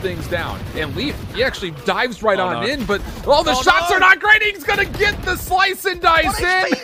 things down. And Leaf, he actually dives right Oh, on no. in, but all the Oh, shots no. are not great. He's gonna get the slice and dice What in.